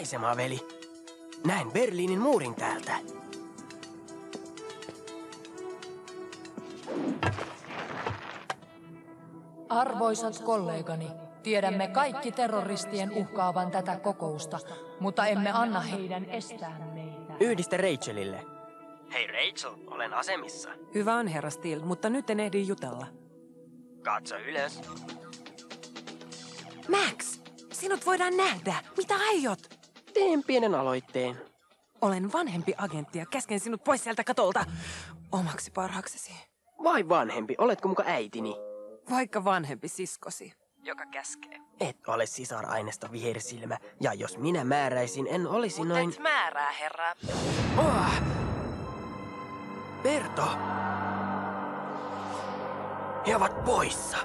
Maisemaa, veli. Näen Berliinin muurin täältä. Arvoisat kollegani, tiedämme kaikki terroristien uhkaavan tätä kokousta, mutta emme anna heidän estää meitä. Yhdistä Rachelille. Hei Rachel, olen asemissa. Hyvä on, herra Steele, mutta nyt en ehdi jutella. Katso ylös. Max, sinut voidaan nähdä. Mitä aiot? Teen pienen aloitteen. Olen vanhempi agentti ja käsken sinut pois sieltä katolta. Omaksi parhaaksesi. Vai vanhempi, oletko muka äitini? Vaikka vanhempi siskosi, joka käskee. Et ole sisarainesta vihersilmä, ja jos minä määräisin, en olisi Mutta noin... et määrää, herra. Oh! Berto! He ovat poissa.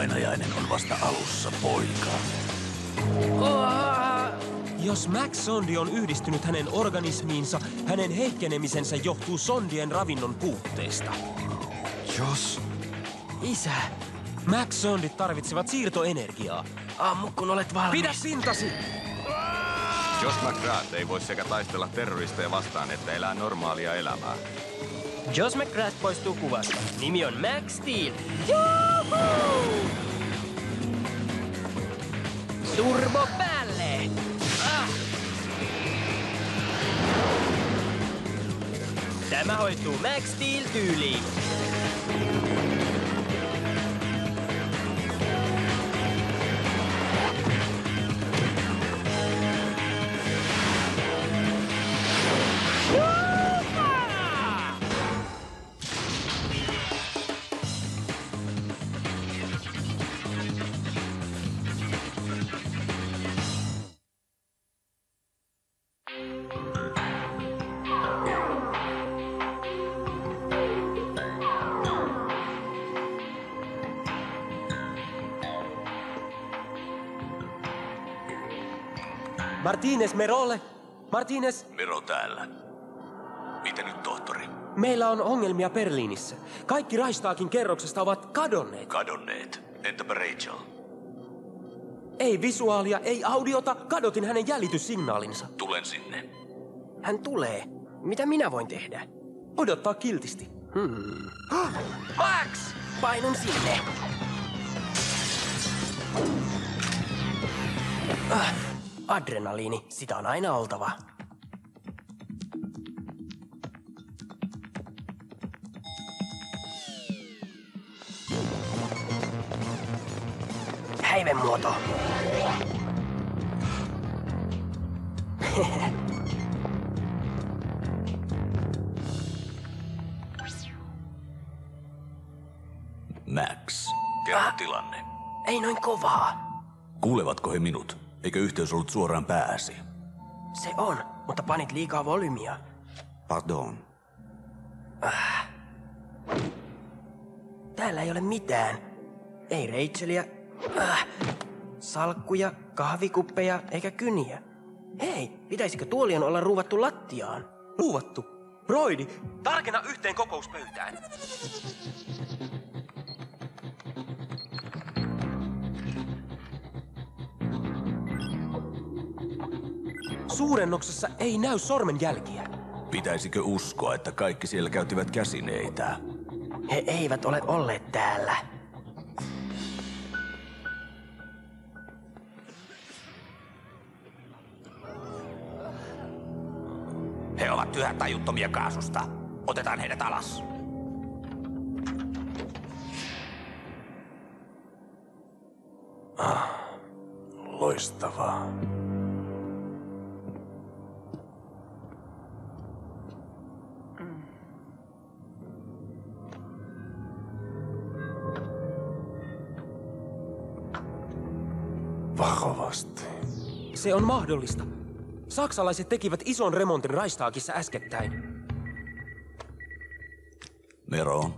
Painajainen on vasta alussa, poika. Jos Max Sondi on yhdistynyt hänen organismiinsa, hänen heikkenemisensä johtuu sondien ravinnon puutteesta. Jos... Isä, Max Sondit tarvitsevat siirtoenergiaa. ammu kun olet valmis. Pidä pintasi! Jos McGrath ei voi sekä taistella terroristeja vastaan että elää normaalia elämää. Jos McGrath poistuu kuvasta. Nimi on Max Steel. Turbo päälle! Ah! Tämä hoituu Max Steel Martinez Merole! Martinez, Mero täällä. Mitä nyt, tohtori? meillä on ongelmia Berliinissä. Kaikki Raistaakin kerroksesta ovat kadonneet. Kadonneet. Entäpä Rachel? Ei visuaalia, ei audiota, kadotin hänen jäljityssignaalinsa. Tulen sinne. Hän tulee. Mitä minä voin tehdä? Odottaa kiltisti. Max! Painun sinne. Ah, adrenaliini, sitä on aina oltava. Häivemuoto. Max, kerro tilanne. Ei noin kovaa. Kuulevatko he minut? Eikö yhteys ollut suoraan pääsi? Se on, mutta panit liikaa volyymiä. Pardon. Täällä ei ole mitään. Ei Rachelia, äh, salkkuja, kahvikuppeja eikä kyniä. Hei, pitäisikö tuolion olla ruuvattu lattiaan? Ruuvattu. Broidi, tarkenna yhteen kokouspöytään. Suurennoksessa ei näy sormenjälkiä. Pitäisikö uskoa, että kaikki siellä käyttivät käsineitä? He eivät ole olleet täällä. He ovat yhä tajuttomia kaasusta. Otetaan heidät alas. Loistavaa. Vakavasti. Se on mahdollista. Saksalaiset tekivät ison remontin Reichstagissa äskettäin. Mero.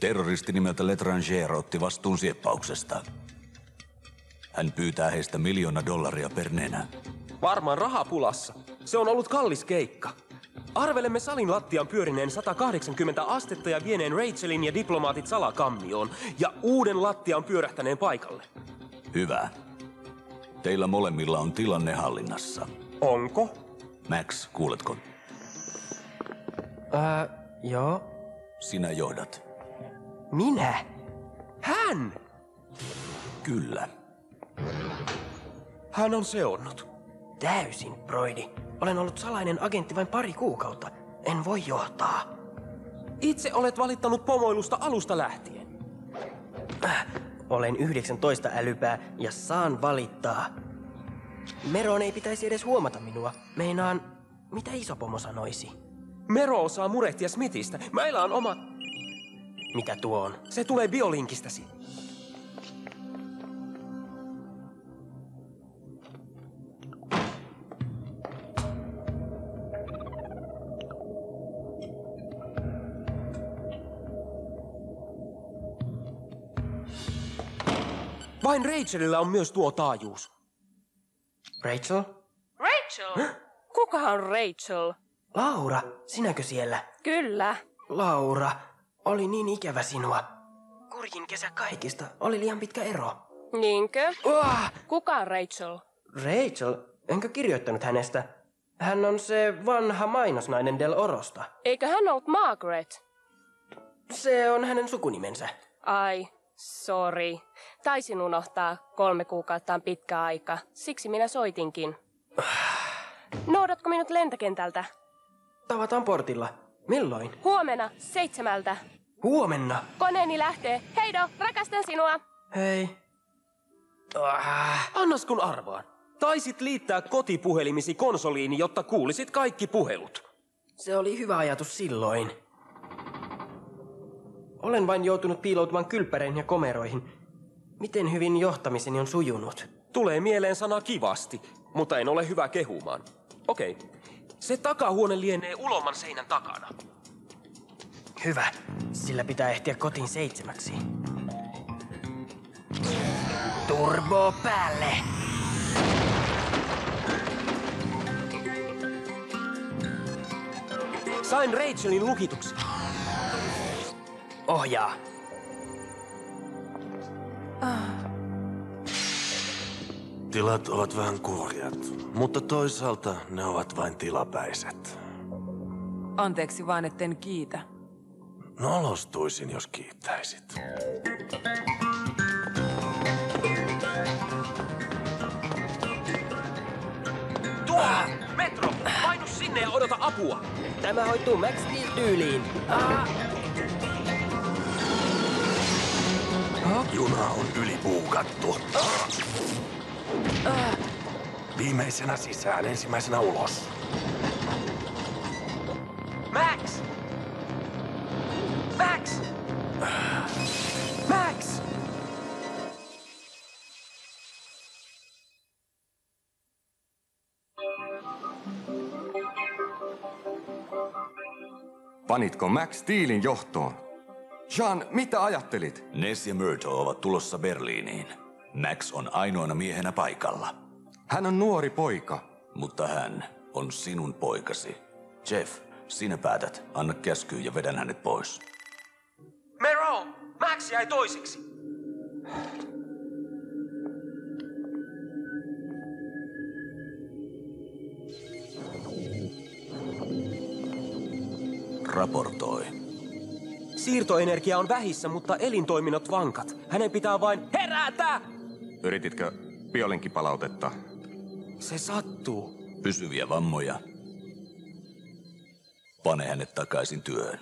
Terroristi nimeltä Letranger otti vastuun sieppauksesta. Hän pyytää heistä miljoona dollaria per nenä. Varmaan rahapulassa. Se on ollut kallis keikka. Arvelemme salin lattian pyörineen 180 astetta ja vieneen Rachelin ja diplomaatit salakammioon ja uuden lattian pyörähtäneen paikalle. Hyvä. Teillä molemmilla on tilanne hallinnassa. Onko? Max, kuuletko? Äh, joo. Sinä johdat. Minä? Hän! Kyllä. Hän on seonnut. Täysin, Broidi. Olen ollut salainen agentti vain pari kuukautta. En voi johtaa. Itse olet valittanut pomoilusta alusta lähtien. Olen 19 älypää ja saan valittaa. Meron ei pitäisi edes huomata minua. Meinaan, mitä isopomo sanoisi? Mero osaa murehtia Smithistä. Meillä on oma... Mitä tuo on? Se tulee biolinkistäsi. Vain Rachelilla on myös tuo taajuus. Rachel? Rachel? Kuka on Rachel? Laura, sinäkö siellä? Kyllä. Laura, oli niin ikävä sinua. Kurjin kesä kaikista. Oli liian pitkä ero. Niinkö? Uah! Kuka on Rachel? Rachel? Enkö kirjoittanut hänestä? Hän on se vanha mainosnainen Del Orosta. Eikö hän ollut Margaret? Se on hänen sukunimensä. Ai, sorry. Taisin unohtaa. Kolme kuukautta on pitkä aika. Siksi minä soitinkin. Noudatko minut lentokentältä? Tavataan portilla. Milloin? Huomenna seitsemältä. Huomenna. Koneeni lähtee. Heido, rakastan sinua. Hei. Ah, Annas kun arvaan. Taisit liittää kotipuhelimisi konsoliin, jotta kuulisit kaikki puhelut. se oli hyvä ajatus silloin. Olen vain joutunut piiloutumaan kylppäreihin ja komeroihin. Miten hyvin johtamiseni on sujunut? Tulee mieleen sana kivasti, mutta en ole hyvä kehumaan. Okei. Se takahuone lienee uloman seinän takana. Hyvä. Sillä pitää ehtiä kotiin seitsemäksi. Turbo päälle! Sain Rachelin lukituksi. Ohjaa. Tilat ovat vähän kurjat, mutta toisaalta ne ovat vain tilapäiset. Anteeksi vaan, etten kiitä. Nolostuisin, jos kiittäisit. Tuo! Metro! Painu sinne ja odota apua! Tämä hoituu Max Steel-tyyliin. Ah, Juna on ylipuukattu. Viimeisenä sisään, ensimmäisenä ulos. Max! Max! Max! Panitko Max Steelin johtoon? Jean, mitä ajattelit? Ness ja Murdo ovat tulossa Berliiniin. Max on ainoana miehenä paikalla. Hän on nuori poika. Mutta hän on sinun poikasi. Jeff, sinä päätät. Anna käsky ja vedän hänet pois. Mero! Max jäi toisiksi. Raportoi. Siirtoenergia on vähissä, mutta elintoiminnot vankat. Hänen pitää vain herätä! Yrititkö biolinkipalautetta? Se sattuu. Pysyviä vammoja. Pane hänet takaisin työhön.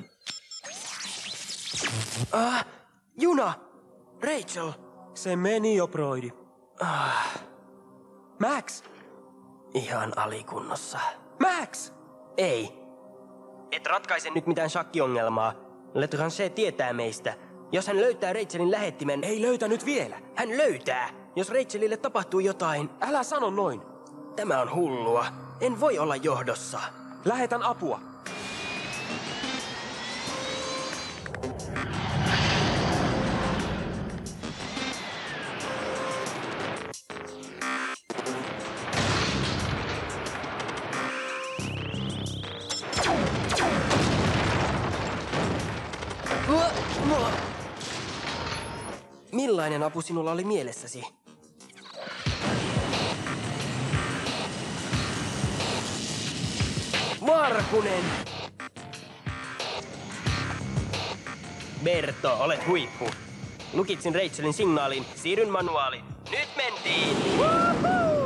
ah, juna! Rachel! Se meni jo, Broidi. Ah, Max! ihan alikunnossa. Max! Ei. Et ratkaise nyt mitään shakkiongelmaa. Le Tranchet tietää meistä. Jos hän löytää Rachelin lähettimen, Ei löytänyt vielä. hän löytää. Jos Rachelille tapahtuu jotain, Älä sano noin. tämä on hullua. En voi olla johdossa. Lähetän apua. Apu sinulla oli mielessäsi? Markunen! Berto, olet huippu. Lukitsin Rachelin signaalin, siirryn manuaaliin. Nyt mentiin! Woohoo!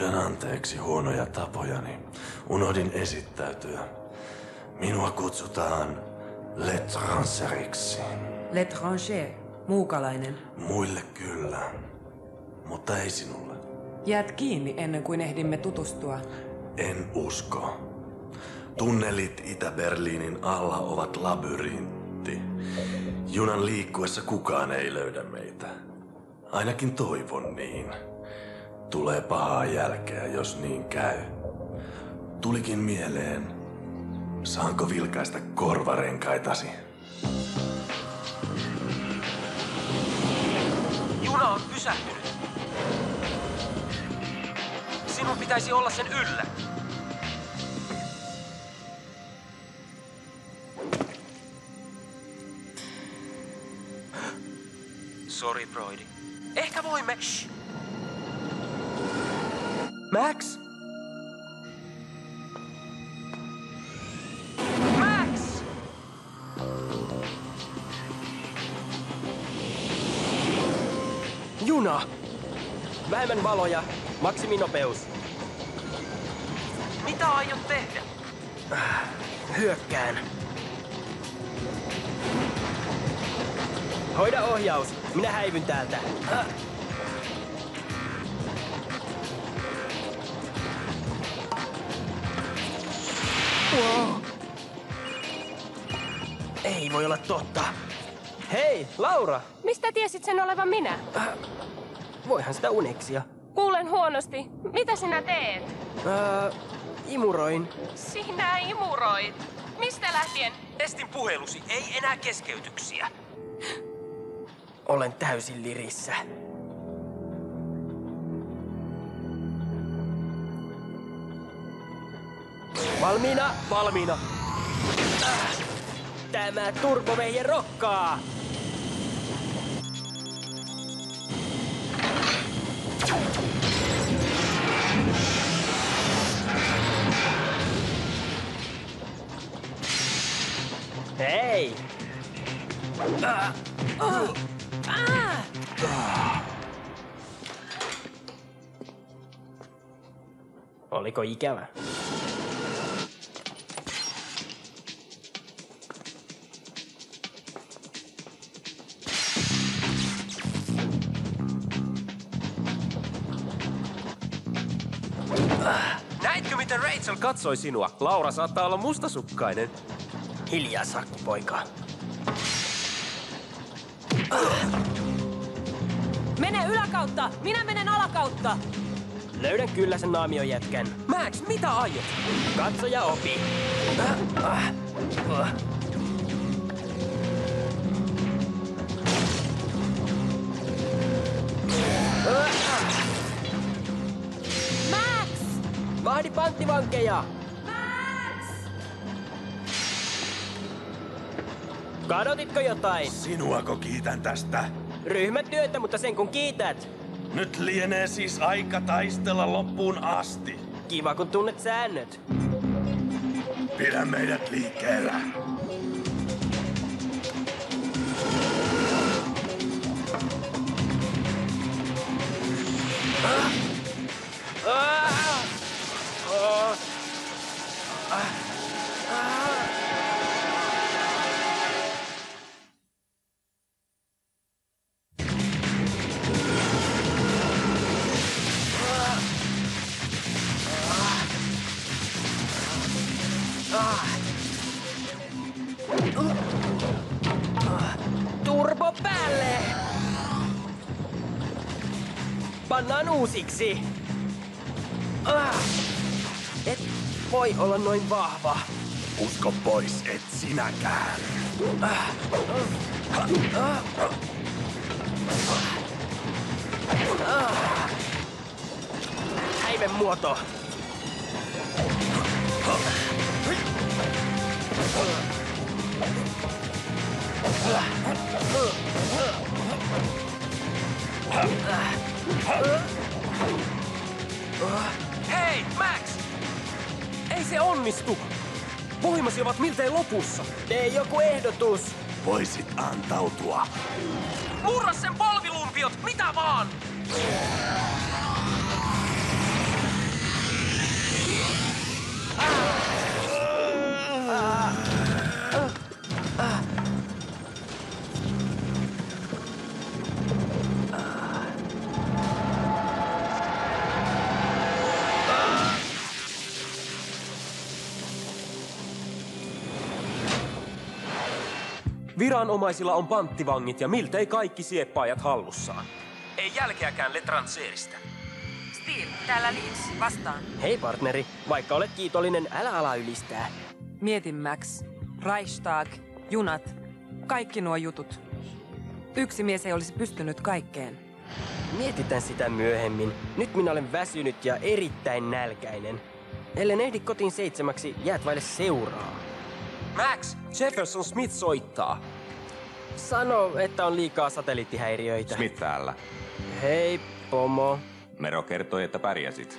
Pyydän anteeksi huonoja tapojani. Unohdin esittäytyä. Minua kutsutaan Letranseriksi. L'étranger, muukalainen. Muille kyllä, mutta ei sinulle. Jäät kiinni ennen kuin ehdimme tutustua. En usko. Tunnelit Itä-Berliinin alla ovat labyrintti. Junan liikkuessa kukaan ei löydä meitä. Ainakin toivon niin. Tulee pahaa jälkeä, jos niin käy. Tulikin mieleen, saanko vilkaista korvarenkaitasi? Juna on pysähtynyt. Sinun pitäisi olla sen yllä. Sorry, Broidi. Ehkä voimme... Shh. Max? Max! Juna! Vähemmän valoja, maksiminopeus. Mitä aiot tehdä? Hyökkään. Hoida ohjaus. Minä häivyn täältä. Wow. Ei voi olla totta. Hei, Laura! Mistä tiesit sen olevan minä? Voihan sitä uneksia. Kuulen huonosti. Mitä sinä teet? Öö, imuroin. Sinä imuroit. Mistä lähtien? Estin puhelusi, ei enää keskeytyksiä. Olen täysin lirissä. Valmiina? Valmiina. Ah, Tämä turbovehje rokkaa! Hei! Oliko ikävä? Katsoi sinua? Laura saattaa olla mustasukkainen. Hiljaa, sakkipoika. Mene yläkautta, minä menen alakautta. Löydän kyllä sen naamiojätkän. Max, mitä aiot? Katso ja opi. Ah, ah, ah. Vahdi panttivankeja! Kadotitko jotain? Sinuako kiitän tästä? Ryhmätyötä, mutta sen kun kiität. Nyt lienee siis aika taistella loppuun asti. Kiva kun tunnet säännöt. Pidä meidät liikkeellä. Pannaan uusiksi! Ah! Et voi olla noin vahva. Usko pois, et sinäkään. Häiven muoto. Hei, Max! Ei se onnistu! Voimasi ovat miltei lopussa. Tee joku ehdotus. Voisit antautua. Murra sen polvilumpiot, mitä vaan! Viranomaisilla on panttivangit ja miltei kaikki sieppaajat hallussaan. Ei jälkeäkään Letranseeristä. Steve, täällä Leeds. Vastaan. Hei partneri, vaikka olet kiitollinen, älä ala ylistää. Mietin Max. Reichstag, junat, kaikki nuo jutut. Yksi mies ei olisi pystynyt kaikkeen. Mietitään sitä myöhemmin. Nyt minä olen väsynyt ja erittäin nälkäinen. Ellen ehdi kotiin seitsemäksi, jäät vaille seuraa. Max, Jefferson Smith soittaa. Sano, että on liikaa satelliittihäiriöitä. Smith täällä. Hei, pomo. Mero kertoi, että pärjäsit.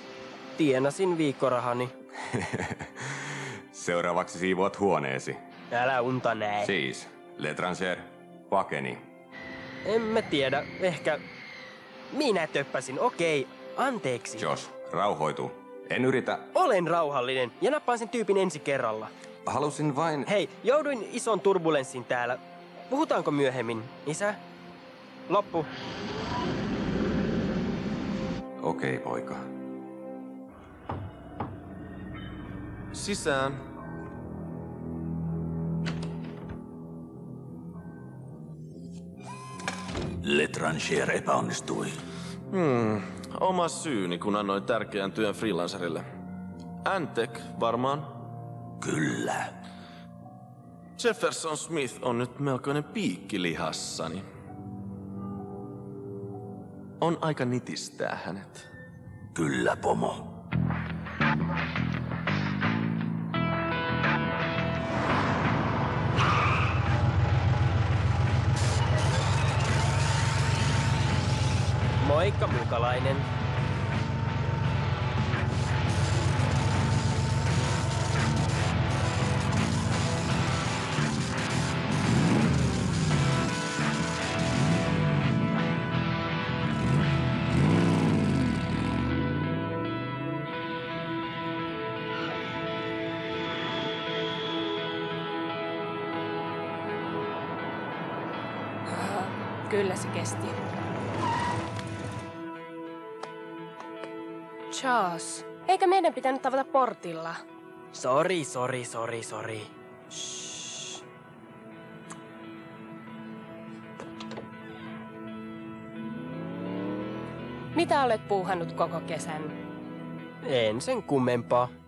Tienasin viikkorahani. Seuraavaksi siivoat huoneesi. Älä unta näe. Siis, Letranger pakeni. En mä tiedä, ehkä... Minä töppäsin, okei. Anteeksi. Josh, rauhoitu. En yritä... Olen rauhallinen ja nappaan sen tyypin ensi kerralla. Halusin vain... Hei, jouduin ison turbulenssin täällä. Puhutaanko myöhemmin, isä? Loppu. Okei, poika. Sisään. Letranger epäonnistui. Oma syyni, kun annoin tärkeän työn freelancerille. Antek varmaan. Kyllä. Jefferson Smith on nyt melkoinen piikki lihassani. On aika nitistää hänet. Kyllä, pomo. Moikka, mukalainen. Kyllä se kesti. Charles, eikä meidän pitänyt tavata portilla? Sori, sori, sori, sori. Mitä olet puuhannut koko kesän? En sen kummempaa.